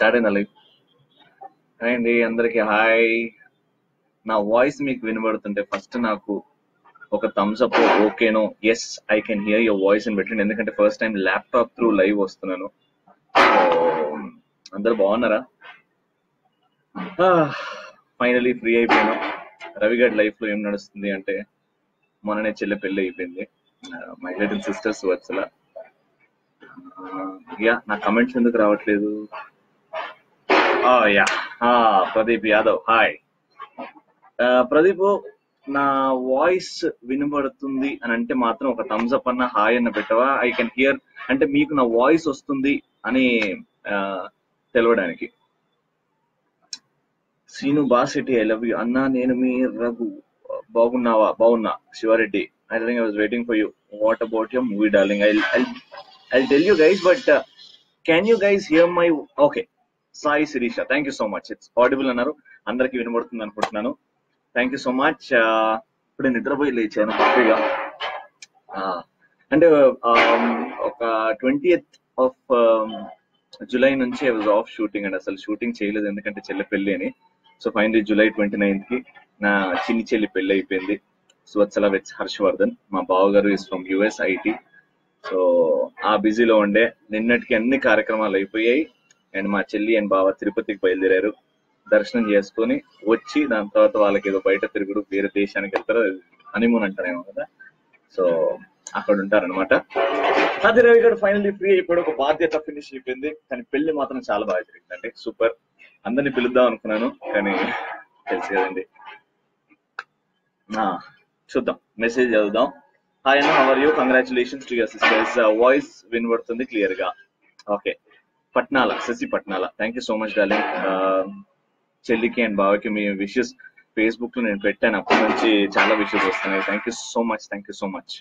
Start అయిందా live? అండి అందరికి హాయ్. నా వాయిస్ మీకు వినబడుతుంటే ఫస్ట్ నాకు ఒక thumbs up ఓకేనో? Yes I can hear your voice అని పెట్టండి ఎందుకంటే first time laptop through live వస్తున్నాను. అందరు బాగున్నారా? ఫైనలీ ఫ్రీ అయిపోయాను. రవి లైఫ్లో ఏం నడుస్తుంది అంటే మొన్ననే చెల్లె పెళ్ళి అయిపోయింది. మై లిటిల్ సిస్టర్స్ వచ్చలా యా నా కమెంట్స్ ఎందుకు రావట్లేదు? యా ప్రదీప్ యాదవ్ హాయ్ ప్రదీప్ నా వాయిస్ వినబడుతుంది అని అంటే మాత్రం ఒక థమ్స్ అప్ అన్న హాయ్ అన్న పెట్టవా? ఐ కెన్ హియర్ అంటే మీకు నా వాయిస్ వస్తుంది అని uh, తెలవడానికి. శ్రీను బాసిటీ ఐ లవ్ యూ అన్నా నేను మీ రఘు. బాగున్నావా? బాగున్నా. Sivareddy I think I was waiting for you what about your movie darling I I tell you guys but can you guys hear my okay Sai Sirisha. Thank you so much it's audible అన్నారు. అందరికి వినబడుతుంది అనుకుంటున్నాను. Thank you so much ఇప్పుడు నిద్రపోయి లేచాను హ్యాపీగా. అంటే ఒక ట్వంటీ ఆఫ్ జూలై నుంచి I was off shooting and. అసలు షూటింగ్ చేయలేదు. ఎందుకంటే చెల్లి పెళ్ళి అని. సో ఫైనలీ జూలై ట్వంటీ నైన్త్కి నా చిన్ని చెల్లి పెళ్ళి అయిపోయింది. సువత్సల విత్ హర్షవర్ధన్. మా బావగారు is from US IT so ఆ బిజీలో ఉండే. నిన్నటికి అన్ని కార్యక్రమాలు అయిపోయాయి. అండ్ మా చెల్లి అండ్ బావ తిరుపతికి బయలుదేరారు. దర్శనం చేసుకొని వచ్చి దాని తర్వాత వాళ్ళకి ఏదో బయట తిరుగుడు వేరే దేశానికి వెళ్తారు. హనీమూన్ అంటారేమో కదా. సో అక్కడ ఉంటారనమాట అది రవి గారు ఫైనల్లీ ఫ్రీ అయిపోయాడు. ఒక బాధ్యత ఫినిష్ అయిపోయింది. కానీ పెళ్ళి మాత్రం చాలా బాగా జరిగిందండి. సూపర్ అందరిని పిలుద్దాం అనుకున్నాను. కానీ తెలుసు కదండి. చూద్దాం. మెసేజ్ చదువుదాం. హాయ్ అన్న how are you congratulations to your sister's voice వినబడుతుంది క్లియర్గా. Okay Patnala Sasi Patnala. Thank you so much darling చెల్లికి అండ్ బావకి మీ విషెస్ ఫేస్బుక్లో నేను పెట్టాను. అప్పటి నుంచి చాలా విషెస్ వస్తున్నాయి. Thank you so much thank you so much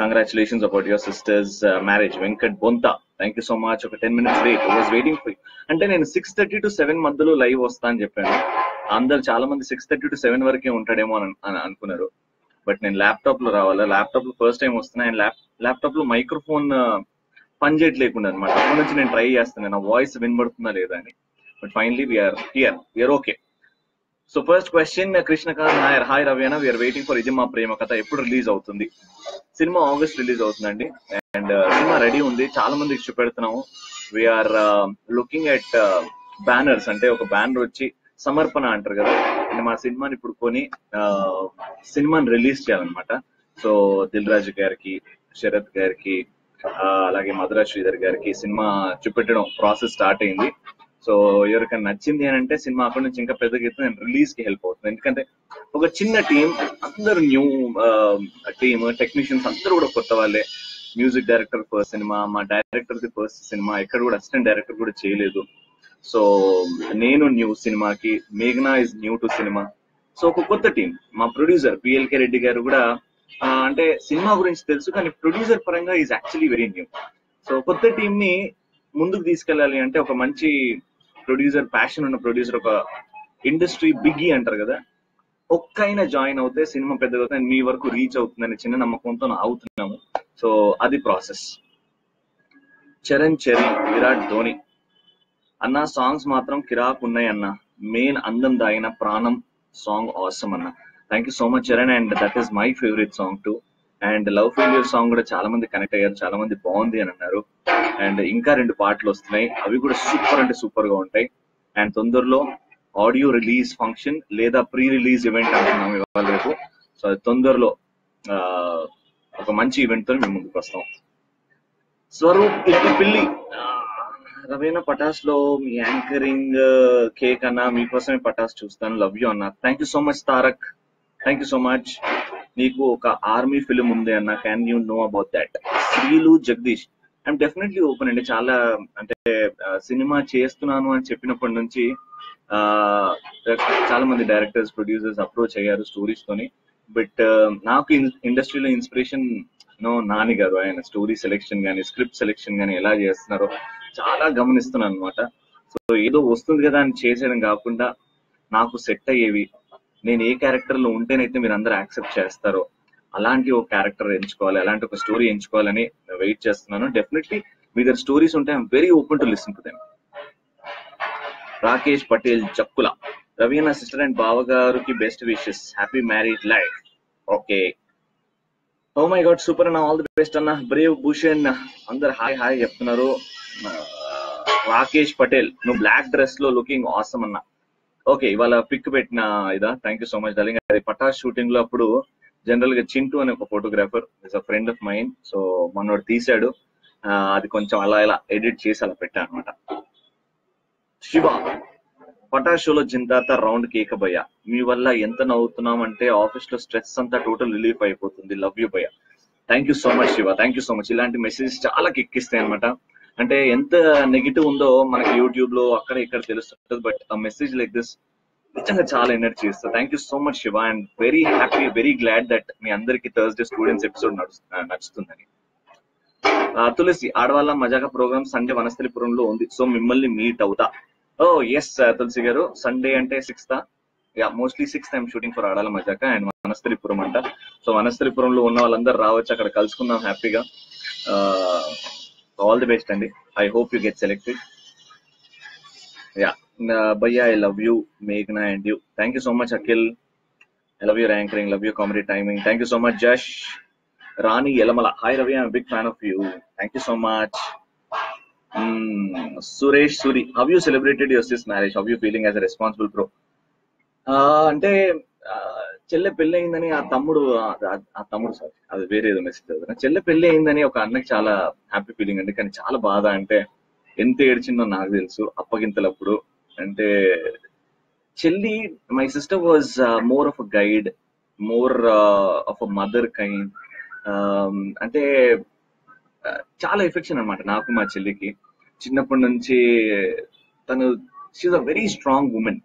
congratulations about your sister's marriage Venkat Bonta thank you so much ఒక ten minutes wait was waiting for అంటే నేను సిక్స్ థర్టీ టు సెవెన్ మధ్యలో లైవ్ వస్తా అని చెప్పాను. అందరు చాలా మంది సిక్స్ థర్టీ టు సెవెన్ వరకే ఉంటాడేమో అని అనుకున్నారు. బట్ నేను ల్యాప్టాప్లో రావాలా? ల్యాప్టాప్లో ఫస్ట్ టైం వస్తున్నా. అండ్ ల్యాప్ ల్యాప్టాప్లో మైక్రోఫోన్ పనిచేయట్లేకుండా అనమాట అప్పటి నుంచి నేను ట్రై చేస్తున్నాను నా వాయిస్ వినబడుతుందా లేదా అని. But finally we're here we're okay so first question Krishnakanth Nair hi రవ్యానా we're waiting for Idi Maa Prema Katha ఎప్పుడు రిలీజ్ అవుతుంది? సినిమా ఆగస్ట్ రిలీజ్ అవుతుందండి. అండ్ సినిమా రెడీ ఉంది. చాలా మందికి చూపెడుతున్నాము వీఆర్ లుకింగ్ ఎట్ బ్యానర్స్ అంటే ఒక బ్యానర్ వచ్చి సమర్పణ అంటారు కదా. అండ్ మా సినిమాని ఇప్పుడు కొని uh, సినిమాని రిలీజ్ చేయాలన్నమాట. సో దిల్ రాజు గారికి శరత్ గారికి అలాగే మధురా శ్రీధర్ గారికి సినిమా చూపెట్టడం ప్రాసెస్ స్టార్ట్ అయింది. సో ఎవరికైనా నచ్చింది అని అంటే సినిమా అక్కడి నుంచి ఇంకా పెద్దగా అయితే నేను రిలీజ్కి హెల్ప్ అవుతుంది. ఎందుకంటే ఒక చిన్న టీం అందరు న్యూ టీమ్ టెక్నీషియన్స్ అందరూ కూడా కొత్త వాళ్ళే. మ్యూజిక్ డైరెక్టర్ ఫస్ట్ సినిమా మా డైరెక్టర్ ది ఫస్ట్ సినిమా ఎక్కడ కూడా అసిస్టెంట్ డైరెక్టర్ కూడా చేయలేదు. సో నేను న్యూ సినిమాకి మేఘనా ఇస్ న్యూ టు సినిమా సో ఒక కొత్త టీం మా ప్రొడ్యూసర్ పిఎల్కే రెడ్డి గారు కూడా అంటే సినిమా గురించి తెలుసు కానీ ప్రొడ్యూసర్ పరంగా is actually very new so కొత్త టీం ని ముందుకు తీసుకెళ్ళాలి అంటే ఒక మంచి ప్రొడ్యూసర్ ప్యాషన్ ఉన్న ప్రొడ్యూసర్ ఒక ఇండస్ట్రీ బిగ్గి అంటారు కదా ఒక్కైనా జాయిన్ అవుతే సినిమా పెద్దగా మీ వరకు రీచ్ అవుతుందని చిన్న నమ్మకంతో అవుతున్నాము. సో అది ప్రాసెస్ చరణ్ చెరి విరాట్ ధోని. అన్న సాంగ్స్ మాత్రం కిరాక్ ఉన్నాయి అన్న మెయిన్ అందం దాగిన ప్రాణం సాంగ్ అవసరం అన్న. Thank you so much Charan and that is my favourite song too and love failure song కూడా చాలా మంది కనెక్ట్ అయ్యారు చాలా మంది బాగుంది అని అన్నారు. అండ్ ఇంకా రెండు పాటలు వస్తున్నాయి అవి కూడా సూపర్ అంటే సూపర్గా ఉంటాయి. అండ్ తొందరలో ఆడియో రిలీజ్ ఫంక్షన్ లేదా ప్రీ రిలీజ్ ఈవెంట్ అంటున్నాం ఇవాళ రేపు. సో తొందరలో ఒక మంచి ఈవెంట్తో మేము ముందుకు వస్తాం. స్వరూప్ ఇట్టి పిల్లి రవీనా పటాస్లో మీ యాంకరింగ్ కేక్ అన్న మీకోసమే పటాస్ చూస్తాను. లవ్ యూ అన్న. Thank you so much Tarak thank you so much నీకు ఒక ఆర్మీ ఫిలిం ఉంది అన్న. Can you know about that Srilu Jagadeesh I'm definitely open అండి. చాలా అంటే సినిమా చేస్తున్నాను అని చెప్పినప్పటి నుంచి ఆ చాలా మంది డైరెక్టర్స్ ప్రొడ్యూసర్స్ అప్రోచ్ అయ్యారు స్టోరీస్ తోని. బట్ నాకు ఇండస్ట్రీలో ఇన్స్పిరేషన్ నో నాని గారు ఆయన స్టోరీ సెలెక్షన్ కానీ స్క్రిప్ట్ సెలెక్షన్ కానీ ఎలా చేస్తున్నారో చాలా గమనిస్తున్నాను అనమాట సో ఏదో వస్తుంది కదా అని చేసేయడం కాకుండా నాకు సెట్ అయ్యేవి నేను ఏ క్యారెక్టర్లో ఉంటేనైతే మీరు అందరూ యాక్సెప్ట్ చేస్తారో అలాంటి ఒక క్యారెక్టర్ ఎంచుకోవాలి అలాంటి ఒక స్టోరీ ఎంచుకోవాలని వెయిట్ చేస్తున్నాను. డెఫినెట్లీ మీ దగ్గర స్టోరీస్ ఉంటే I'm very open to listen to them. Rakesh Patel Chakkula. Raveena sister and బావగారికి best wishes. Happy married life okay. Oh my god super అన్న ఆల్ ది బెస్ట్ అన్న. బ్రేవ్ భూషణ్ అందరు hi hi చెప్తున్నారు. రాకేష్ పటేల్ నువ్వు black డ్రెస్లో looking awesome అన్నా. Okay ఇవాళ pic పెట్టిన ఇదా? Thank you so much darling అది పటాష్ షూటింగ్లో అప్పుడు జనరల్గా చింటూ అనే ఒక photographer is a friend of mind so మనోడు తీసాడు అది కొంచెం అలా ఇలా ఎడిట్ చేసి అలా పెట్టా అనమాట శివ పటాస్ షోలో జిందాత రౌండ్ కేక భయ మీ వల్ల ఎంత నవ్వుతున్నాం అంటే ఆఫీస్లో స్ట్రెస్ అంతా టోటల్ రిలీఫ్ అయిపోతుంది. లవ్ యూ భయ thank you so much Siva. Thank you so much ఇలాంటి మెసేజ్ చాలా కిక్కిస్తాయి అనమాట అంటే ఎంత నెగిటివ్ ఉందో మనకి యూట్యూబ్లో అక్కడ ఇక్కడ తెలుస్తుంటది బట్ ఆ మెసేజ్ లైక్ దిస్ నిజంగా చాలా ఎనర్జీ ఇస్తా thank you so much Siva and very happy very glad that మీ అందరికి థర్స్డే స్టూడెంట్స్ ఎపిసోడ్ నడుస్తుందని. తులసి ఆడవాళ్ళ మజాగా ప్రోగ్రామ్ సండే వనస్థలిపురంలో ఉంది. సో మిమ్మల్ని మీట్ అవుతా. Oh, ఓ ఎస్ తులసి గారు. సండే అంటే sixth yeah mostly sixth I'm shooting for Adaala Majaka and Vanasthalipuram అంట. So వనస్థలిపురంలో ఉన్న వాళ్ళందరూ రావచ్చు అక్కడ కలుసుకుందాం హ్యాపీగా all the best and i hope you get selected. Yeah. Uh, yeah i love you meghna and you. Thank you so much akil i love your anchoring love your comedy timing. Thank you so much josh rani yelamala. Hi ravi. I'm a big fan of you. Thank you so much. Mm, suresh suri. Have you celebrated your sis marriage? How are you feeling as a responsible pro? Uh, అంటే చెల్లె పెళ్ళి అయిందని ఆ తమ్ముడు ఆ- తమ్ముడు sorry అది వేరే ఏదో మెసేజ్ చదువుతున్నా చెల్లె పెళ్ళి అయిందని ఒక అన్నకి చాలా హ్యాపీ ఫీలింగ్ అండి. కానీ చాలా బాధ అంటే ఎంత ఏడ్చిందో నాకు తెలుసు. అప్పగింతలప్పుడు అంటే చెల్లి my sister was more of a guide more of a mother kind అంటే uh, చాలా ఎఫెక్షన్ అన్నమాట నాకు మా చెల్లికి. చిన్నప్పటి నుంచి తను she's a very strong woman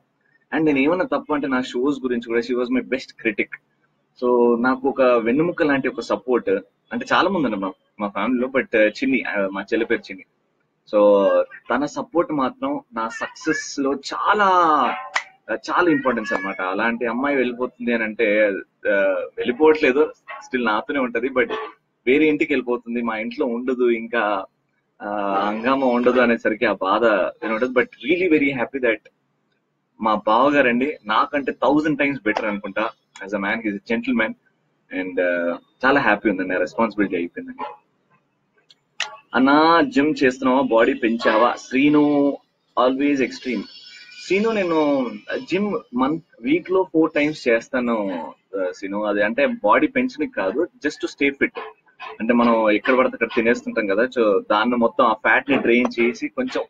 and నేను ఏమన్నా తప్పు అంటే నా షోస్ గురించి కూడా she was my best critic so నాకు ఒక వెన్నుముక్క లాంటి ఒక సపోర్ట్ అంటే చాలా మంది ఉన్నారు మా ఫ్యామిలీలో బట్ uh, చిన్ని uh, మా చెల్లి పేరు చిన్ని. సో తన సపోర్ట్ మాత్రం నా సక్సెస్లో చాలా uh, చాలా ఇంపార్టెన్స్ అన్నమాట. అలాంటి అమ్మాయి వెళ్ళిపోతుంది అని అంటే వెళ్ళిపోవట్లేదు. స్టిల్ నాతోనే ఉంటది బట్ వేరే ఇంటికి వెళ్ళిపోతుంది. మా ఇంట్లో ఉండదు ఇంకా అంగామ ఉండదు అనేసరికి ఆ బాధ ఉంటుంది but really very happy that మా బావగారండి నాకంటే థౌజండ్ టైమ్స్ బెటర్ అనుకుంటా. As a man is gentle man and చాలా హ్యాపీ ఉందండి. రెస్పాన్సిబిలిటీ అయిపోయిందండి. అన్నా జిమ్ చేస్తున్నావా? బాడీ పెంచావా? శ్రీను ఆల్వేస్ ఎక్స్ట్రీమ్ శ్రీను నేను జిమ్ మంత్ వీక్లో ఫోర్ టైమ్స్ చేస్తాను uh, శ్రీను. అది అంటే బాడీ పెంచడానికి కాదు జస్ట్ టు స్టే ఫిట్ అంటే మనం ఎక్కడ పడితే అక్కడ తినేస్తుంటాం కదా సో దాన్ని మొత్తం ఆ ఫ్యాట్ని డ్రైన్ చేసి కొంచెం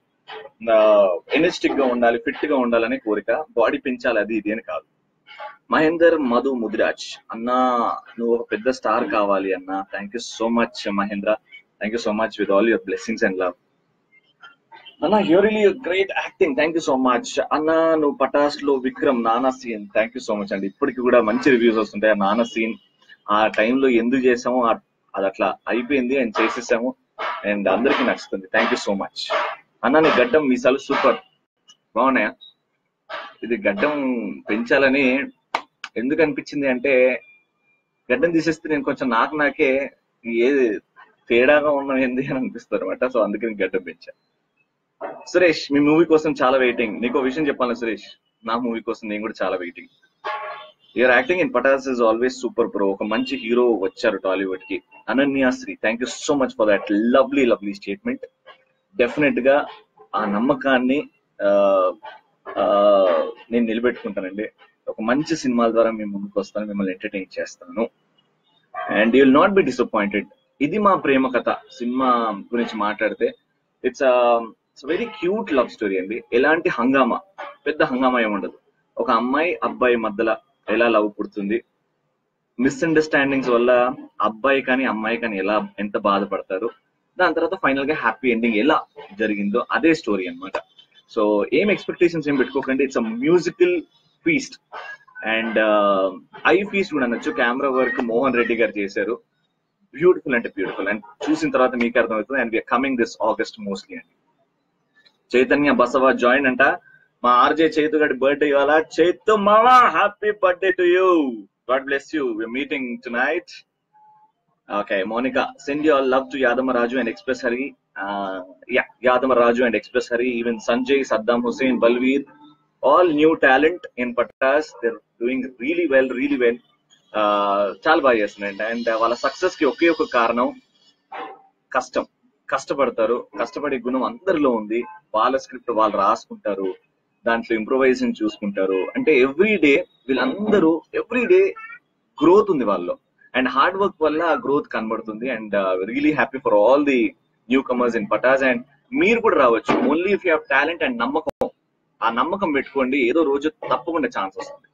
ఎనర్జెటిక్గా ఉండాలి ఫిట్గా ఉండాలనే కోరిక బాడీ పెంచాలి అది ఇది అని కాదు. మహేందర్ మధు ముదిరాజ్ అన్న నువ్వు ఒక పెద్ద స్టార్ కావాలి అన్న. Thank you so much Mahendra. Thank you so much with all your blessings and love అన్న you really great acting thank you so much అన్న నువ్వు పటాస్లో విక్రమ్ నానా scene thank you so much అండి. ఇప్పటికి కూడా మంచి రివ్యూస్ వస్తుంటాయి. ఆ నానా సీన్ ఆ టైంలో ఎందుకు చేసాము అది అట్లా అయిపోయింది అండ్ చేసేసాము. అండ్ అందరికీ నచ్చుతుంది. థ్యాంక్ యూ సో మచ్ అన్న నీ గడ్డం మీసాలు సూపర్. బాగున్నాయా? ఇది గడ్డం పెంచాలని ఎందుకు అనిపించింది అంటే గడ్డం తీసేస్తే నేను కొంచెం నాకు నాకే ఏది తేడాగా ఉన్నాం ఏంది అని అనిపిస్తుంది అనమాట సో అందుకే నేను గడ్డం పెంచా. సురేష్ మీ మూవీ కోసం చాలా వెయిటింగ్ నీకు విషయం చెప్పాలి సురేష్. నా మూవీ కోసం నేను కూడా చాలా waiting your acting in Patas is always super pro ఒక మంచి హీరో వచ్చారు టాలీవుడ్కి Ananyasri thank you so much for that lovely lovely statement డెఫినెట్గా ఆ నమ్మకాన్ని ఆ, ఆ, నేను నిలబెట్టుకుంటానండి. ఒక మంచి సినిమాల ద్వారా మేము ముందుకు వస్తాను మిమ్మల్ని ఎంటర్టైన్ చేస్తాను. And you will not be disappointed. Idi Maa Prema Katha cinema గురించి మాట్లాడితే. It's it's very cute love story అండి. ఎలాంటి హంగామా పెద్ద హంగామా ఏముండదు ఉండదు. ఒక అమ్మాయి అబ్బాయి మధ్యలో ఎలా లవ్ పుడుతుంది మిస్అండర్స్టాండింగ్స్ వల్ల అబ్బాయి కానీ అమ్మాయి కానీ ఎలా ఎంత బాధపడతారు దాని తర్వాత ఫైనల్గా హ్యాపీ ఎండింగ్ ఎలా జరిగిందో అదే స్టోరీ అన్నమాట. సో ఏం ఎక్స్పెక్టేషన్స్ ఏం పెట్టుకోకండి it's a musical feast and eye feast కూడా అనొచ్చు. కెమెరా వర్క్ మోహన్ రెడ్డి గారు చేశారు. బ్యూటిఫుల్ అంటే బ్యూటిఫుల్ అండ్ చూసిన తర్వాత మీకు అర్థమవుతుంది and we're coming this August mostly అండి. చైతన్య బసవ జాయిన్ అంట. మా ఆర్జే చైతు గారి బర్త్డే ఇవాళ. చైతు మావా happy birthday to you god bless you meeting tonight okay Monica send your love to Yadava Raju and express Hari yeah Yadava Raju and express Hari even Sanjay Saddam Hussain Balveer all new talent in Patas they're doing really well really well చాలా బాగా చేస్తున్నాయండి and వాళ్ళ సక్సెస్కి ఒకే ఒక కారణం కష్టం కష్టపడతారు కష్టపడే గుణం అందరిలో ఉంది వాళ్ళ స్క్రిప్ట్ వాళ్ళు రాసుకుంటారు దాంట్లో ఇంప్రూవైజేషన్ చూసుకుంటారు అంటే ఎవ్రీ డే వీళ్ళందరూ ఎవ్రీ డే గ్రోత్ ఉంది వాళ్ళలో అండ్ హార్డ్ వర్క్ వల్ల ఆ గ్రోత్ కనబడుతుంది and really happy for all the newcomers in Patas and మీరు కూడా రావచ్చు. Only if you have talent and నమ్మకం. ఆ నమ్మకం పెట్టుకోండి. ఏదో రోజు తప్పకుండా ఛాన్స్ వస్తుంది.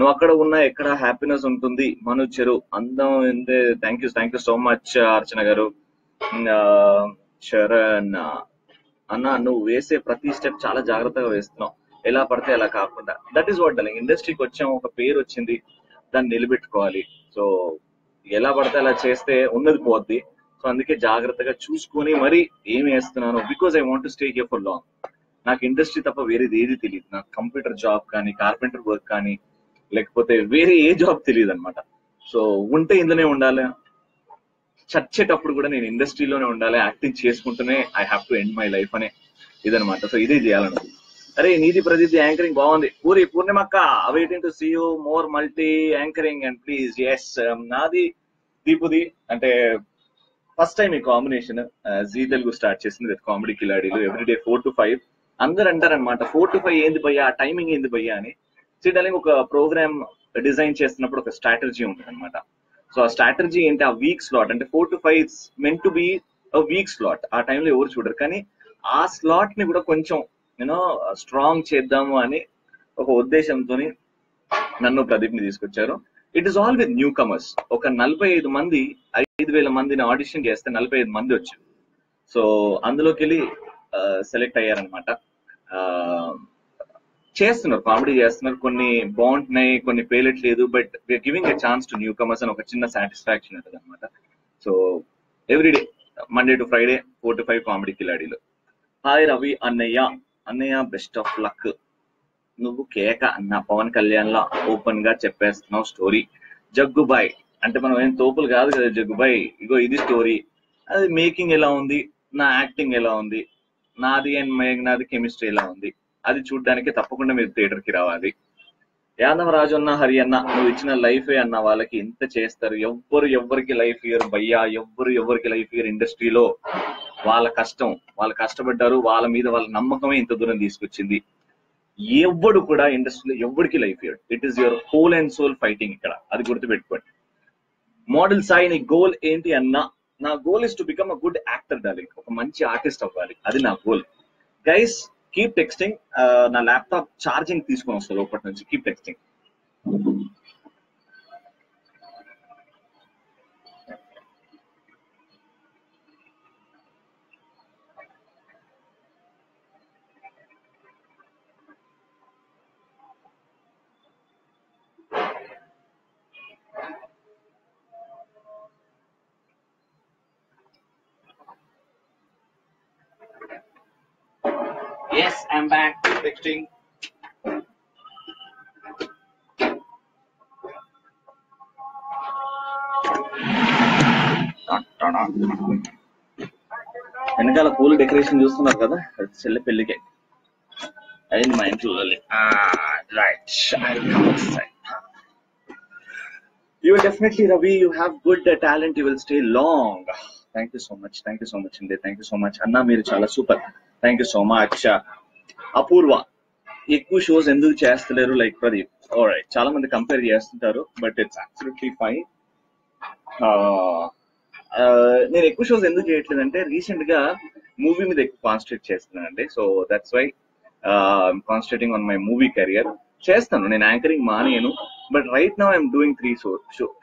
నువ్వు అక్కడ ఉన్నా ఎక్కడ హ్యాపీనెస్ ఉంటుంది? మను చెరు అందం ఎందే thank you thank you so much Archana garu. Mm, uh, Sharan uh, అన్న నువ్వు వేసే ప్రతి స్టెప్ చాలా జాగ్రత్తగా వేస్తున్నావు. ఎలా పడితే అలా కాకుండా. దట్ ఈస్ వాట్ డలింగ్ ఇండస్ట్రీకి వచ్చాం ఒక పేరు వచ్చింది. దాన్ని నిలబెట్టుకోవాలి. సో ఎలా పడితే అలా చేస్తే ఉన్నది పోద్ది. సో అందుకే జాగ్రత్తగా చూసుకొని మరి ఏమి వేస్తున్నాను because I want stay here for long నాకు ఇండస్ట్రీ తప్ప వేరేది ఏది తెలియదు నాకు కంప్యూటర్ జాబ్ కానీ కార్పెంటర్ వర్క్ కానీ లేకపోతే వేరే ఏ జాబ్ తెలియదు అనమాట సో ఉంటే ఇందులోనే ఉండాలి. చచ్చేటప్పుడు కూడా నేను ఇండస్ట్రీలోనే ఉండాలి. యాక్టింగ్ చేసుకుంటూనే I have to end my life అనే ఇదనమాట సో ఇదే చేయాలనుకుంటున్నాను అరే నీది ప్రదీప్ యాంకరింగ్ బాగుంది. Puri పూర్ణిమక్క waiting to see you more multi anchoring and please yes నాది దీపుది. అంటే ఫస్ట్ టైం ఈ కాంబినేషన్ జీ తెలుగు స్టార్ట్ చేసింది with comedy Khiladilu everyday four to five అందరు అంటారనమాట ఫోర్ టు ఫైవ్ ఏంది భయ్యా టైమింగ్ ఏంది భయ్యా అని. సీటాలింగ్ ఒక ప్రోగ్రామ్ డిజైన్ చేస్తున్నప్పుడు ఒక స్ట్రాటజీ ఉంటుంది అనమాట సో ఆ స్ట్రాటజీ ఏంటి? ఆ వీక్ స్లాట్ అంటే four to five meant to be weak slot ఆ టైంలో ఎవరు చూడరు. కానీ ఆ స్లాట్ని కూడా కొంచెం యూనో స్ట్రాంగ్ చేద్దాము అని ఒక ఉద్దేశంతో నన్ను ప్రదీప్ని తీసుకొచ్చారు. It is all with newcomers ఒక నలభై ఐదు మంది ఐదు వేల మందిని ఆడిషన్ చేస్తే నలభై ఐదు మంది వచ్చారు. సో అందులోకి వెళ్ళి సెలెక్ట్ అయ్యారనమాట చేస్తున్నారు కామెడీ చేస్తున్నారు. కొన్ని బాగుంటున్నాయి కొన్ని పేలట్లేదు but we're giving a chance to newcomers అని ఒక చిన్న సాటిస్ఫాక్షన్ ఉంటుంది అనమాట so everyday Monday to Friday four to five comedy కిలాడీలో. Hi Ravi అన్నయ్య అన్నయ్య బెస్ట్ ఆఫ్ లక్ నువ్వు కేక అన్న పవన్ కళ్యాణ్ లా ఓపెన్గా చెప్పేస్తున్నావు స్టోరీ జగ్గుబాయ్ అంటే మనం ఏం తోపులు కాదు కదా జగ్గుబాయ్. ఇగో ఇది స్టోరీ అది మేకింగ్ ఎలా ఉంది? నా యాక్టింగ్ ఎలా ఉంది? నాది అండ్ మేఘనాది కెమిస్ట్రీ ఎలా ఉంది? అది చూడడానికి తప్పకుండా మీరు థియేటర్కి రావాలి. యాదవ రాజు అన్న హరి అన్న నువ్వు ఇచ్చిన లైఫ్ అన్న వాళ్ళకి ఇంత చేస్తారు. ఎవ్వరు ఎవ్వరికి లైఫ్ ఇయర్ భయ్యా ఎవ్వరు ఎవ్వరికి లైఫ్ ఇయర్ ఇండస్ట్రీలో వాళ్ళ కష్టం వాళ్ళు కష్టపడ్డారు వాళ్ళ మీద వాళ్ళ నమ్మకమే ఇంత దూరం తీసుకొచ్చింది. ఎవ్వడు కూడా ఇండస్ట్రీలో ఎవ్వడికి life here it is your whole and soul fighting ఇక్కడ. అది గుర్తుపెట్టుకోండి. మోడల్ సాయి నీ గోల్ ఏంటి అన్న నా goal is to become a good actor darling ఒక మంచి ఆర్టిస్ట్ అవ్వాలి. అది నా గోల్ గైస్ కీప్ టెక్స్టింగ్ నా ల్యాప్టాప్ ఛార్జింగ్ తీసుకొని వస్తుంది ఒకటి నుంచి. Keep texting I'm back. Texting. వెనకాల పూల డెకరేషన్ చూస్తున్నారు కదా? అది చెల్లె పెళ్ళికే అయింది మా ఇంట్లో right you definitely Ravi you have good talent you will stay long thank you so much thank you so much అండి థ్యాంక్ యూ సో మచ్ అన్న మీరు చాలా super thank you so much Apoorva. ఎక్కువ షోస్ ఎందుకు చేస్తలేరు like Pradeep. Right చాలా మంది compare చేస్తుంటారు బట్ ఇట్స్ అబ్సల్యూట్లీ ఫైన్ నేను ఎక్కువ షోస్ ఎందుకు చేయట్లేదు అంటే రీసెంట్గా మూవీ మీద ఎక్కువ కాన్సన్ట్రేట్ చేస్తున్నానండి. So that's why concentrating on my movie career చేస్తాను నేను anchoring మానేయను but right now I'm doing three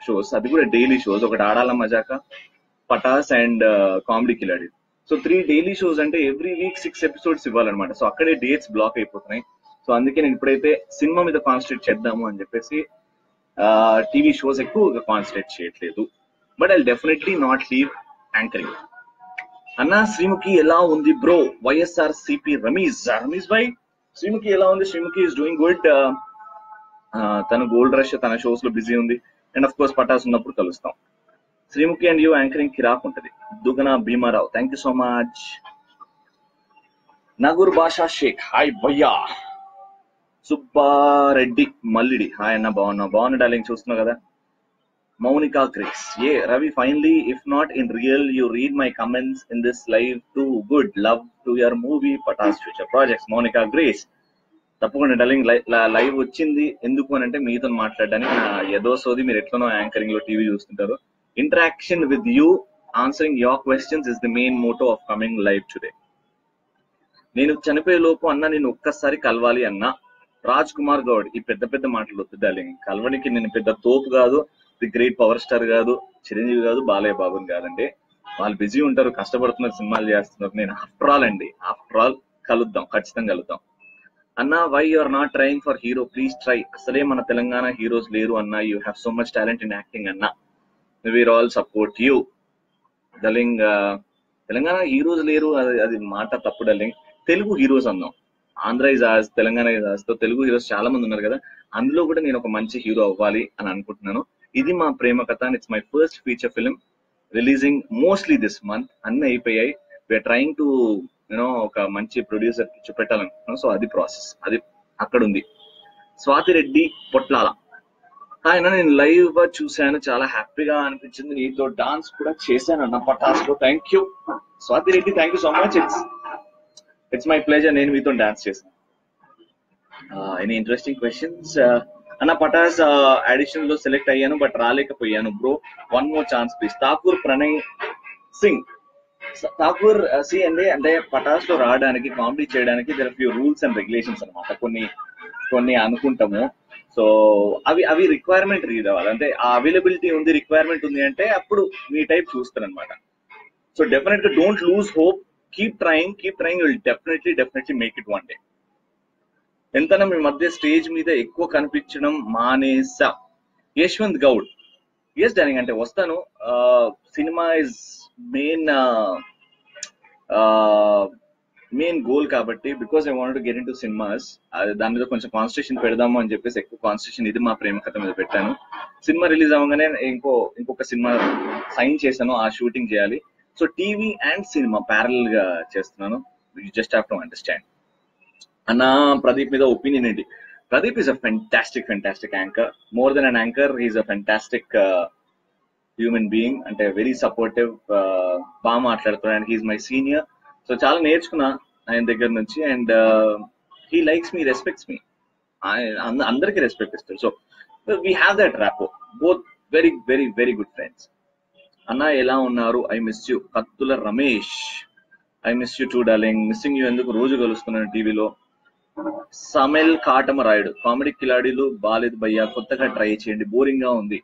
shows అది కూడా డైలీ షోస్ ఒకటి Adaala Majaka Patas and comedy Khiladi so three daily shows అంటే ఎవ్రీ వీక్ సిక్స్ ఎపిసోడ్స్ ఇవ్వాలన్నమాట. So అక్కడే dates block అయిపోతున్నాయి. So అందుకే నేను ఇప్పుడైతే సినిమా మీద కాన్సన్ట్రేట్ చేద్దాము అని చెప్పేసి టీవీ షోస్ ఎక్కువగా కాన్సన్ట్రేట్ చేయట్లేదు. But I definitely not leave anchoring అన్న శ్రీముఖి ఎలా ఉంది బ్రో వైఎస్ఆర్ సిపి రమీజ్ రమీజ్ భాయ్ శ్రీముఖి ఎలా ఉంది? శ్రీముఖి ఇస్ డూయింగ్ గుడ్ తను గోల్డ్ రష్ తన షోస్లో బిజీ ఉంది. అండ్ అఫ్ కోర్స్ పటాస్ ఉన్నప్పుడు కలుస్తాం. శ్రీముఖి అండ్ యూ యాంకరింగ్ కిరాక్ ఉంటది. Dugana Bhimarao. Thank you so much Nagoor Basha Shaik. Hi భయ్యా. సుబ్బారెడ్డి మల్లిడి. హాయ్ అన్న బాగున్నా బాగున్నా డార్లింగ్. చూస్తున్నావు కదా? మౌనికా క్రిక్స్. ఏ Ravi finally if not in real you read my comments in this live to good love to your movie Patas future projects Mounika Grace తప్పకుండా darling live వచ్చింది. ఎందుకు అని అంటే మీతో మాట్లాడడానికి నా ఏదో సోది మీరు ఎట్లనో యాంకరింగ్లో టీవీ చూస్తుంటారు. Interaction with you, answering your questions is the main motto of coming life today నేను చనిపోయే లోపు అన్న నేను ఒక్కసారి కలవాలి అన్న. రాజ్ కుమార్ గౌడ్ ఈ పెద్ద పెద్ద మాటలు వద్దు డార్లింగ్. కలవనికి నేను పెద్ద తోపు కాదు ది గ్రేట్ పవర్ స్టార్ కాదు చిరంజీవి కాదు బాలయ్య బాబుని కాదండి. వాళ్ళు బిజీ ఉంటారు కష్టపడుతున్నారు సినిమాలు చేస్తున్నారు. నేను ఆఫ్టర్ ఆల్ అండి ఆఫ్టర్ ఆల్ కలుద్దాం ఖచ్చితంగా కలుద్దాం. అన్న why you are not trying for hero please try అసలే మన తెలంగాణ హీరోస్ లేరు అన్న. You have so much talent in acting అన్న. We're all support you darling Telangana heroes లేరు అది అది మాట తప్పు డలింగ్ తెలుగు హీరోస్ అన్నాం. ఆంధ్ర ఇస్ తెలంగాణ ఇస్తో తెలుగు హీరోస్ చాలా మంది ఉన్నారు కదా. అందులో కూడా నేను ఒక మంచి హీరో అవ్వాలి అని అనుకుంటున్నాను. ఇది మా ప్రేమ కథ it's my first feature film releasing mostly this month అన్ని అయిపోయాయి. We're trying to you know ఒక మంచి ప్రొడ్యూసర్ చూపెట్టాలనుకుంటున్నాం. సో అది ప్రాసెస్ అది అక్కడ ఉంది స్వాతి రెడ్డి పొట్లాల ఆయన నేను లైవ్గా చూశాను. చాలా హ్యాపీగా అనిపించింది. నీతో డాన్స్ కూడా చేశాను అన్న పటాస్లో. Thank you Swathi Reddy thank you so much it's it's my pleasure నేను మీతో డాన్స్ చేశాను. ఎనీ ఇంట్రెస్టింగ్ క్వశ్చన్స్ అన్న పటాస్ uh, అడిషన్లో సెలెక్ట్ అయ్యాను but రాలేకపోయాను bro one more chance please Thakur Pranay Singh. Thakur uh, see అండి అంటే పటాస్లో రావడానికి కామెడీ చేయడానికి there few rules and regulations అనమాట కొన్ని కొన్ని అనుకుంటాము. సో అవి అవి రిక్వైర్మెంట్ రీడ్ అవ్వాలి. అంటే ఆ అవైలబిలిటీ ఉంది రిక్వైర్మెంట్ ఉంది అంటే అప్పుడు మీ టైప్ చూస్తారు అనమాట సో డెఫినెట్గా don't lose hope keep trying keep trying will definitely definitely make it one day ఎంతనా మీ మధ్య స్టేజ్ మీద ఎక్కువ కనిపించడం మానేసా. యశ్వంత్ గౌడ్. ఎస్ డానింగ్ అంటే వస్తాను. Cinema is main main goal కాబట్టి because I want get in to cinemas దాని మీద కొంచెం కాన్స్టిట్యూషన్ పెడదాము అని చెప్పేసి ఎక్కువ కాన్స్టిట్యూషన్ ఇది మా ప్రేమ కథ మీద పెట్టాను. సినిమా రిలీజ్ అవ్వగానే ఇంకో ఇంకొక సినిమా సైన్ చేశాను ఆ షూటింగ్ చేయాలి. సో టీవీ అండ్ సినిమా ప్యారల్గా చేస్తున్నాను. You just have to understand అన్న ప్రదీప్ మీద ఒపీనియన్ ఏంటి? Pradeep is a fantastic fantastic anchor more than an anchor he's a fantastic human being అంటే వెరీ సపోర్టివ్ uh, బాగా మాట్లాడుతున్నాడు. And he's my senior so చాలా నేర్చుకున్నా ఆయన దగ్గర నుంచి and he likes me respects me అందరికి రెస్పెక్ట్ ఇస్తారు so we have that rapport both very very very good friends అన్న ఎలా ఉన్నారు? I miss you Kathula Ramesh. I miss you too darling missing you ఎందుకు రోజు కలుస్తున్నాను టీవీలో? సమెల్ కాటమ రాయుడు కామెడీ కిలాడీలు బాలేదు భయ్యా. కొత్తగా ట్రై చేయండి. బోరింగ్గా ఉంది.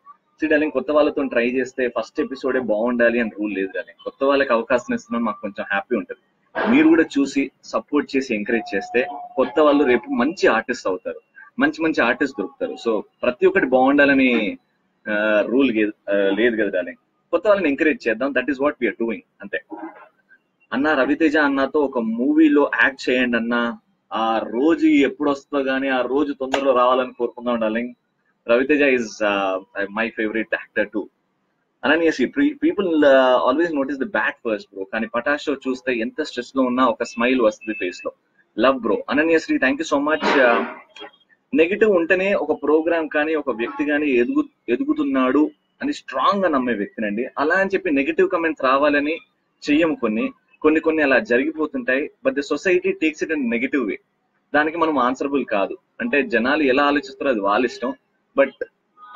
డార్లింగ్ కొత్త వాళ్ళతో ట్రై చేస్తే ఫస్ట్ ఎపిసోడే బాగుండాలి అని రూల్ లేదు డార్లింగ్ కొత్త వాళ్ళకి అవకాశం ఇస్తున్నాం మాకు కొంచెం హ్యాపీ ఉంటుంది. మీరు కూడా చూసి సపోర్ట్ చేసి ఎంకరేజ్ చేస్తే కొత్త వాళ్ళు రేపు మంచి ఆర్టిస్ట్ అవుతారు. మంచి మంచి ఆర్టిస్ట్ దొరుకుతారు. సో ప్రతి ఒక్కటి బాగుండాలని రూల్ లేదు కదా డార్లింగ్ కొత్త వాళ్ళని ఎంకరేజ్ చేద్దాం. That is what we're doing అంతే. అన్న రవితేజ అన్నతో ఒక మూవీలో యాక్ట్ చేయండి అన్న. ఆ రోజు ఎప్పుడు వస్తుందో కానీ ఆ రోజు తొందరలో రావాలని కోరుకుందాం darling Ravi Teja is my favourite actor to anonymous people always notice the bad first bro కానీ పటాష్ షో చూస్తే ఎంత స్ట్రెస్లో ఉన్నా ఒక స్మైల్ వస్తుంది ఫేస్లో. Love bro Ananyasri thank you so much negative ఉంటేనే ఒక ప్రోగ్రామ్ కానీ ఒక వ్యక్తి కానీ ఎదుగు ఎదుగుతున్నాడు అని స్ట్రాంగ్గా నమ్మే వ్యక్తినండి. అలా అని చెప్పి నెగిటివ్ కమెంట్స్ రావాలని చెయ్యము కొన్ని. కొన్ని కొన్ని అలా జరిగిపోతుంటాయి but the society takes it and negative way దానికి మనం ఆన్సరబుల్ కాదు. అంటే జనాలు ఎలా ఆలోచిస్తారో అది వాళ్ళ ఇష్టం. బట్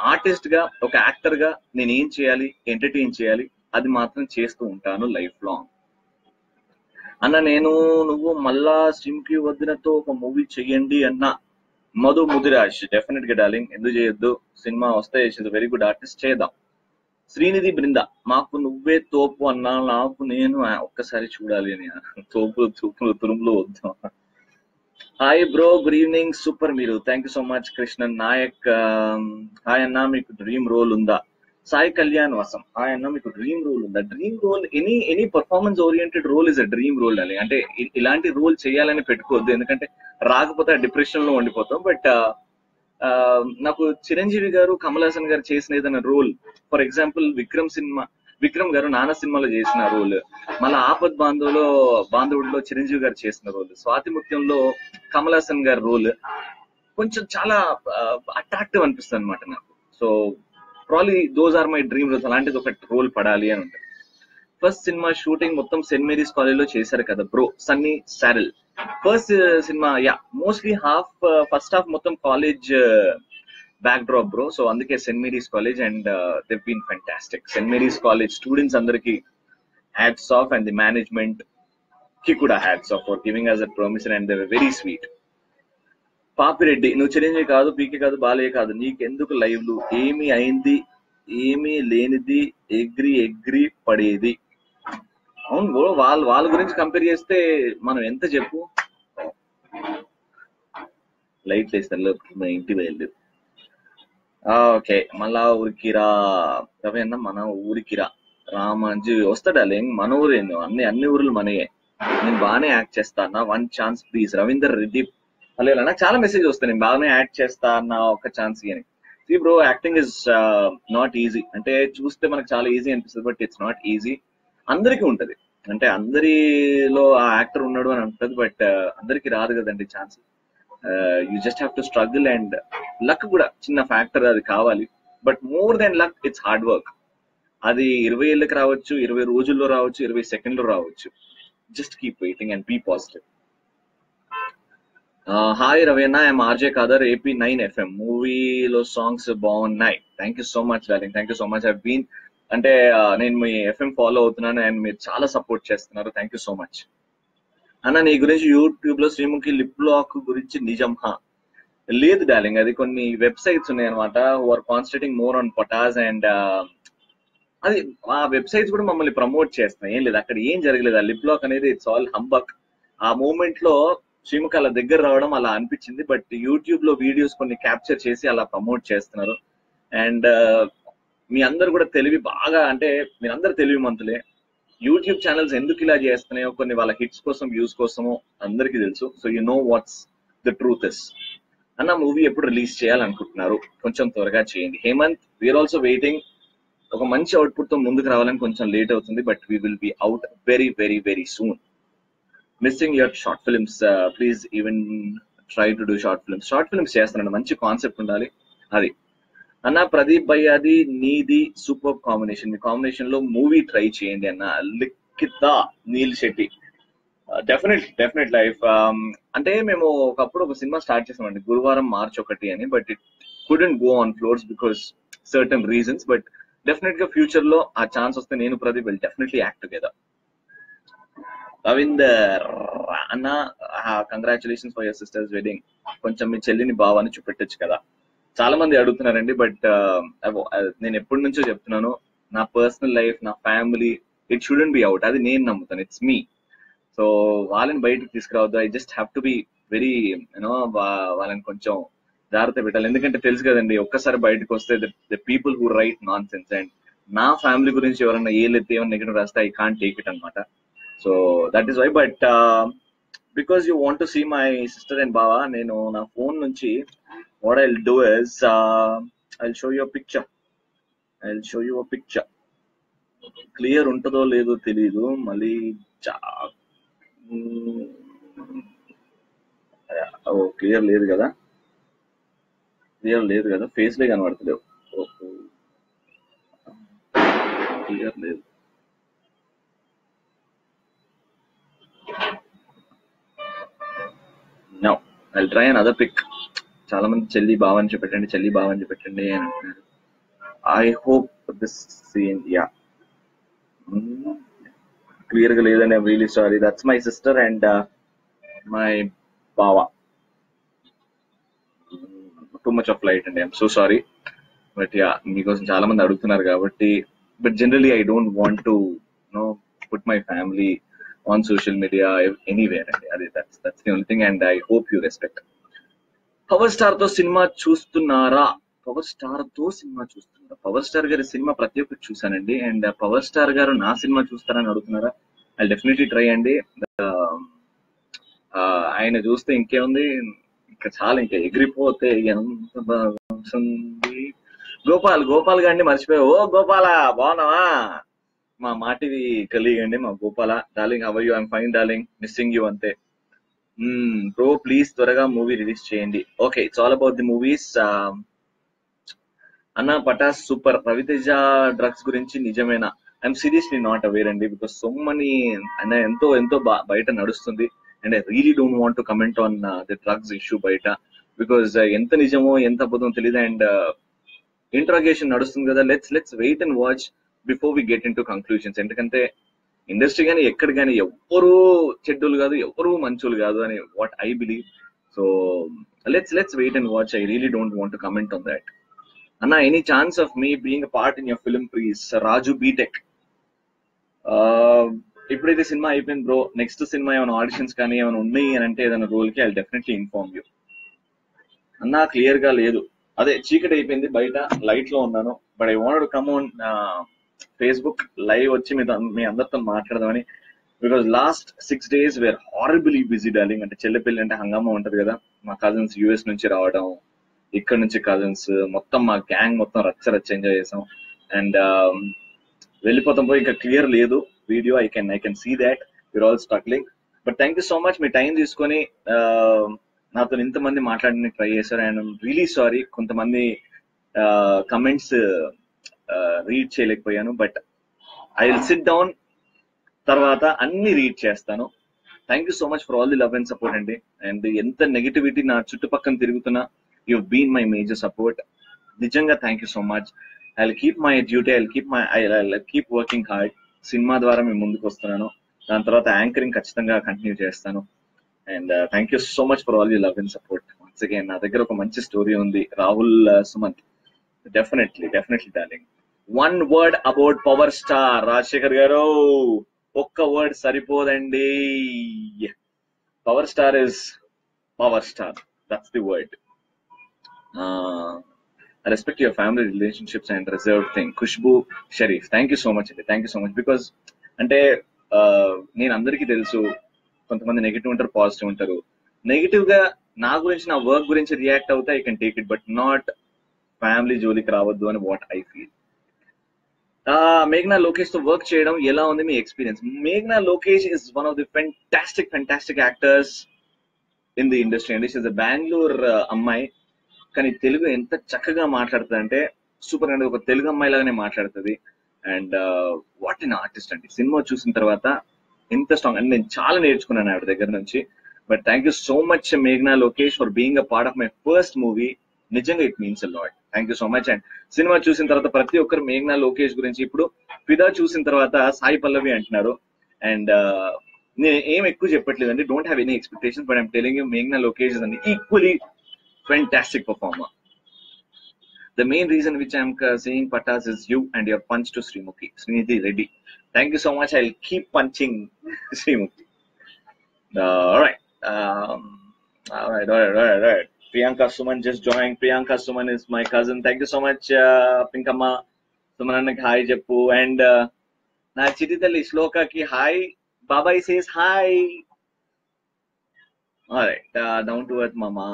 ఆర్టిస్ట్గా ఒక యాక్టర్గా నేను ఏం చేయాలి ఎంటర్టైన్ చేయాలి అది మాత్రం చేస్తూ ఉంటాను లైఫ్ లాంగ్. అన్న నేను నువ్వు మళ్ళా కి వదినతో ఒక మూవీ చెయ్యండి అన్న మధు ముదిరాజ్. డెఫినెట్గా డార్లింగ్ ఎందుకు చేయొద్దు? సినిమా వస్తే వెరీ గుడ్ ఆర్టిస్ట్ చేద్దాం. శ్రీనిధి బృంద మాకు నువ్వే తోపు అన్నా నాకు నేను ఒక్కసారి చూడాలి అని. తోపులు తూపులు తురుములు వద్దు. Hi bro good evening super మీరు thank you so much Krishnan Nayak hi అన్న మీకు డ్రీమ్ రోల్ ఉందా సాయి కళ్యాణ్ వసం హాయ్ అన్న మీకు డ్రీమ్ రోల్ ఉందా dream role any any performance oriented role is a dream role అని అంటే ఇలాంటి రోల్ చేయాలని పెట్టుకోవద్దు. ఎందుకంటే రాకపోతే డిప్రెషన్లో ఉండిపోతాం. బట్ నాకు చిరంజీవి గారు కమల్ హాసన్ గారు చేసిన ఏదైనా role for example Vikram cinema Vikram గారు నాన్న సినిమాలో చేసిన రోల్. మళ్ళీ ఆపద్ బాంధవులో బాంధవుడిలో చిరంజీవి గారు చేసిన రోల్. స్వాతి ముత్యంలో కమల్ హాసన్ గారి రోల్. కొంచెం చాలా అట్రాక్టివ్ అనిపిస్తుంది అనమాట నాకు. So probably those are my dream roles అలాంటిది ఒక రోల్ పడాలి అని ఉంటుంది. ఫస్ట్ సినిమా షూటింగ్ మొత్తం సెయింట్ మేరీస్ కాలేజ్లో చేశారు కదా bro Sunny సారల్ first cinema yeah mostly half first half మొత్తం college backdrop bro so అందుకే Saint Mary's college and they been fantastic Saint Mary's college students అందరికి హ్యాట్స్ ఆఫ్ అండ్ ది మేనేజ్మెంట్కి కూడా hats off for giving us a permission and they very sweet Papi Reddy నువ్వు చిరంజీవి కాదు పీకే కాదు బాలయ్య కాదు నీకెందుకు లైవ్లు? ఏమి అయింది ఏమీ లేనిది ఎగ్రి ఎగ్రి పడేది. అవును బ్రో వాళ్ళ వాళ్ళ గురించి కంపేర్ చేస్తే మనం ఎంత చెప్పు? లైట్ వేస్తారు మా ఇంటి బయలుదేరు. ఓకే. మళ్ళా ఊరికిరా రవి మన ఊరికిరా రామాంజీ వస్తాడా? లేం మన ఊరేందో అన్ని అన్ని ఊర్లు మనయే. నేను బాగానే యాక్ట్ చేస్తా అన్న. One chance please. Ravinder Reddy అలా నాకు చాలా మెసేజ్ వస్తాయి. నేను బాగానే యాక్ట్ చేస్తా అన్న ఒక ఛాన్స్ అని see bro acting is not easy అంటే చూస్తే మనకు చాలా ఈజీ అనిపిస్తుంది బట్ ఇట్స్ నాట్ ఈజీ అందరికీ ఉంటది. అంటే అందరిలో ఆ యాక్టర్ ఉన్నాడు అని ఉంటుంది బట్ uh, అందరికి రాదు కదండి chance. You just have to struggle and luck కూడా చిన్న ఫ్యాక్టర్ అది కావాలి. But more than luck it's hard work అది ఇరవై ఏళ్ళకి రావచ్చు ఇరవై రోజుల్లో రావచ్చు ఇరవై సెకండ్లో రావచ్చు. Just keep waiting and be positive hi Raveena I'm RJ Kadar AP nine FM మూవీలో సాంగ్స్ బాగున్నాయి thank you so much darling thank you so much I been అంటే నేను మీ ఎఫ్ఎం ఫాలో అవుతున్నాను అండ్ మీరు చాలా సపోర్ట్ చేస్తున్నారు. థ్యాంక్ యూ సో మచ్ అన్న నీ గురించి యూట్యూబ్లో శ్రీముఖి లిప్ లాక్ గురించి నిజం హా. లేదు డార్లింగ్ అది కొన్ని వెబ్సైట్స్ ఉన్నాయి అనమాట are concentrating more on Patas and అది ఆ వెబ్సైట్స్ కూడా మమ్మల్ని ప్రమోట్ చేస్తున్నాయి. ఏం లేదు అక్కడ ఏం జరగలేదు. ఆ లిప్ లాక్ అనేది ఇట్స్ ఆల్ హంబక్ ఆ మూమెంట్లో శ్రీముఖి అలా దగ్గర రావడం అలా అనిపించింది బట్ యూట్యూబ్లో వీడియోస్ కొన్ని క్యాప్చర్ చేసి అలా ప్రమోట్ చేస్తున్నారు. అండ్ uh, మీ అందరు కూడా తెలివి బాగా అంటే మీరందరూ తెలివి మంతులే. యూట్యూబ్ ఛానల్స్ ఎందుకు ఇలా చేస్తున్నాయో కొన్ని వాళ్ళ హిట్స్ కోసం వ్యూస్ కోసమో అందరికీ తెలుసు. So you know what's the truth is అన్న మూవీ ఎప్పుడు రిలీజ్ చేయాలనుకుంటున్నారు? కొంచెం త్వరగా చేయండి. హేమంత్ వీఆర్ ఆల్సో వెయిటింగ్ ఒక మంచి అవుట్పుట్తో ముందుకు రావాలని కొంచెం లేట్ అవుతుంది but we will be out very very very soon missing your short films please even try to do short films short films చేస్తున్నాను మంచి కాన్సెప్ట్ ఉండాలి. అది. అన్న ప్రదీప్ భయ్ అది నీది సూపర్ కాంబినేషన్. మీ కాంబినేషన్లో మూవీ ట్రై చేయండి అన్న. Likhitha Neel Shetty. Definite definite life అంటే మేము ఒకప్పుడు ఒక సినిమా స్టార్ట్ చేసామండి. గురువారం మార్చ్ ఒకటి అని but it couldn't go on floors because certain reasons but డెఫినెట్గా ఫ్యూచర్లో ఆ ఛాన్స్ వస్తే నేను Pradeep will definitely act together Ravinder అన్న congratulations for your sister's wedding కొంచెం మీ చెల్లిని బావాని చూపెట్టచ్చు కదా. చాలా మంది అడుగుతున్నారండి బట్ నేను ఎప్పటి నుంచో చెప్తున్నాను నా పర్సనల్ లైఫ్ నా family it shouldn't be out. అది నేను నమ్ముతాను ఇట్స్ మీ. సో వాళ్ళని బయటకు తీసుకురావద్దు. I just have to be very you know వాళ్ళని కొంచెం జాగ్రత్త పెట్టాలి. ఎందుకంటే తెలుసు కదండి ఒక్కసారి బయటకు వస్తే the people who write nonsense and నా ఫ్యామిలీ గురించి ఎవరైనా ఏలైతే ఏమైనా నెగిటివ్ రాస్తే ఐ కాంట్ టేక్ ఇట్ అనమాట so that is why. But because you want to see my sister and బావా నేను నా ఫోన్ నుంచి what I'll do is uh, I'll show you a picture. I'll show you a picture. Clear ఉంటుందో లేదో తెలియదు మళ్ళీ ఓ clear లేదు కదా? క్లియర్ లేదు కదా? ఫేస్ లే కనబడతలేవు. క్లియర్ లేదు. No I try another pic చాలా మంది చెల్లి బావని చెప్పండి చెల్లి బావని చెప్పండి అని అంటున్నారు. I hope this scene yeah క్లియర్గా లేదని really sorry that's my sister and my బావ. టూ మచ్ ఆఫ్ లైట్ అండి I'm so sorry but yeah మీకోసం చాలా మంది అడుగుతున్నారు కాబట్టి but generally I don't want to no put my family on social media anywhere అండి అది that's that's the only thing and I hope you respect power స్టార్తో సినిమా చూస్తున్నారా? పవర్ స్టార్తో సినిమా చూస్తున్నారా? పవర్ స్టార్ గారి సినిమా ప్రతి ఒక్కటి చూసానండి అండ్ పవర్ స్టార్ గారు నా సినిమా చూస్తారని అడుగుతున్నారా? ఐ డెఫినెట్లీ ట్రై అండి. ఆయన చూస్తే ఇంకేముంది? ఇంకా చాలా ఇంకా ఎగిరిపోతే ఎంత బాగుంది గోపాల్ గోపాల్ గారిని మర్చిపోయావు. ఓ గోపాల బాగున్నావా? మా మాటివి కలిగండి అండి మా Gopala. Darling how you I'm fine darling missing you అంతే. బ్రో ప్లీజ్ త్వరగా మూవీ రిలీజ్ చేయండి. Okay it's all about the movies అన్న పటాస్ సూపర్ రవితేజ డ్రగ్స్ గురించి నిజమేనా? ఐఎమ్ సీరియస్లీ నాట్ అవేర్ అండి బికాస్ సో మనీ అన్న ఎంతో ఎంతో బయట నడుస్తుంది. And I really don't want to comment on the drugs issue బయట బికాస్ ఎంత నిజమో ఎంత అబద్ధం తెలియదు అండ్ ఇంట్రాగేషన్ నడుస్తుంది కదా. Let's let's wait and watch before we get in to conclusions ఎందుకంటే ఇండస్ట్రీ కానీ ఎక్కడ కానీ ఎవ్వరూ చెడ్డులు కాదు ఎవ్వరూ మంచోళ్ళు కాదు అని what I believe so let's let's wait and watch I really don't want comment on that అన్న any chance of me being part in your film please Raju BTech ఇప్పుడైతే సినిమా అయిపోయింది బ్రో నెక్స్ట్ సినిమా ఏమైనా auditions కానీ ఏమైనా ఉన్నాయి అని అంటే ఏదైనా రోల్కి ఐ డెఫినెట్లీ ఇన్ఫార్మ్ యూ అన్నా క్లియర్గా లేదు. అదే చీకటి అయిపోయింది బయట లైట్లో ఉన్నాను. But I want come on Facebook live వచ్చి మీ మీ అందరితో మాట్లాడదామని. Because last six days were horribly busy darling అంటే చెల్లెపల్లి అంటే హంగామా ఉంటది కదా. మా కజిన్స్ యూఎస్ నుంచి రావడం ఇక్కడ నుంచి కజిన్స్ మొత్తం మా గ్యాంగ్ మొత్తం రచ్చ రచ్చ ఎంజాయ్ చేసాం. అండ్ um, వెళ్ళిపోతాం పోయి ఇంకా క్లియర్ లేదు. Video I can I can see that you're all struggling but thank you so much me time తీసుకొని um, నాతో ఇంతమంది మాట్లాడడానికి ట్రై చేశారు. అండ్ రియలీ సారీ కొంతమంది uh, కమెంట్స్ రీడ్ చేయలేకపోయాను but I will sit down తర్వాత అన్ని రీడ్ చేస్తాను. Thank you so much for all the love and support అండి. అండ్ ఎంత నెగిటివిటీ నా చుట్టుపక్కల తిరుగుతున్నా you been my major support నిజంగా thank you so much I keep my duty I keep my I keep working hard cinema ద్వారా మేము ముందుకు వస్తున్నాను. దాని తర్వాత యాంకరింగ్ ఖచ్చితంగా కంటిన్యూ చేస్తాను. And thank you so much for all you love and support once again నా దగ్గర ఒక మంచి స్టోరీ ఉంది. Rahul uh, Sumanth. Definitely definitely darling one word about power star Rajasekhar garu. ఒక్క వర్డ్ సరిపోదండి. Power star is power star that's the word respect your family relationships and reserve thing Khushbu Sharif thank you so much అండి. Thank you so much because అంటే నేను అందరికీ తెలుసు కొంతమంది negative ఉంటారు positive ఉంటారు. నెగిటివ్గా నా గురించి నా వర్క్ గురించి రియాక్ట్ అవుతా I can take it but not family జోలికి రావద్దు అని వాట్ ఐ ఫీల్ మేఘనా లోకేష్తో వర్క్ చేయడం ఎలా ఉంది మీ ఎక్స్పీరియన్స్ మేఘనా Lokesh is one of the fantastic fantastic actors in the industry అండి. ఇస్ బెంగళూరు uh, అమ్మాయి. కానీ తెలుగు ఎంత చక్కగా మాట్లాడుతుంది అంటే సూపర్ అండి ఒక తెలుగు అమ్మాయి లాగానే మాట్లాడుతుంది. అండ్ వాట్ ఇన్ ఆర్టిస్ట్ అండి. సినిమా చూసిన తర్వాత ఎంత స్ట్రాంగ్ అండ్ నేను చాలా నేర్చుకున్నాను ఆవిడ దగ్గర నుంచి. But thank you so much మేఘనా Lokesh for being a part of my first movie నిజంగా it means lot thank you so much and cinema చూసిన తర్వాత ప్రతి ఒక్కరు మేఘనా లోకేష్ గురించి ఇప్పుడు ఫిదా చూసిన తర్వాత సాయి పల్లవి అంటున్నారు అండ్ నేను ఏం ఎక్కువ చెప్పట్లేదు అండి don't have any expectation but I'm telling you మేఘనా లోకేష్ అండి equally fantastic performer. The main reason which I'm uh, saying Patas is you and your punch to Srimukhi. Srinidhi Reddy. Thank you so much. I'll keep punching Srimukhi. Uh, all right. Um, all right, all right, all right, all right. Priyanka Suman just joined. Priyanka Suman is my cousin. Thank you so much, uh, Pinkama. Suman అన్నకి hi చెప్పు and నా చిటి తల్లి శ్లోకకి hi బాబాయ్ says hi right down to earth మామా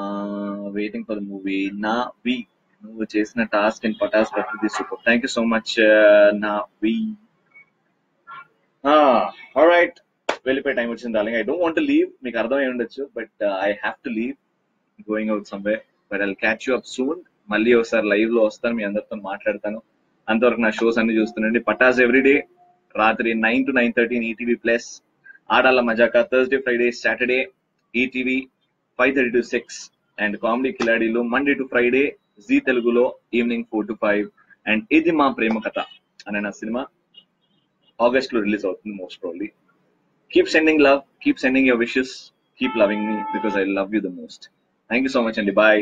waiting for the movie నా వి నువ్వు చేసిన టాస్క్ ఇన్ పటాస్ ప్రతిది super thank you so much నా వి రైట్ వెళ్ళిపోయే టైం వచ్చింది darling I don't want to leave మీకు అర్థమై ఉండొచ్చు but I have to leave going out someway but I catch you up soon మళ్ళీ ఒకసారి లైవ్లో వస్తాను మీ అందరితో మాట్లాడతాను. అంతవరకు నా షోస్ అన్ని చూస్తుండండి పటాస్ ఎవ్రీడే రాత్రి nine to nine thirteen ETV plus Aadala Majaka Thursday Friday Saturday ETV five thirty to six and comedy కిలాడీలో Monday to Friday G తెలుగులో evening four to five and ఇది మా ప్రేమ కథ అనే నా సినిమా. ఆగస్ట్లో రిలీజ్ అవుతుంది most probably keep sending love keep sending your wishes keep loving me because I love you the most thank you so much అండి bye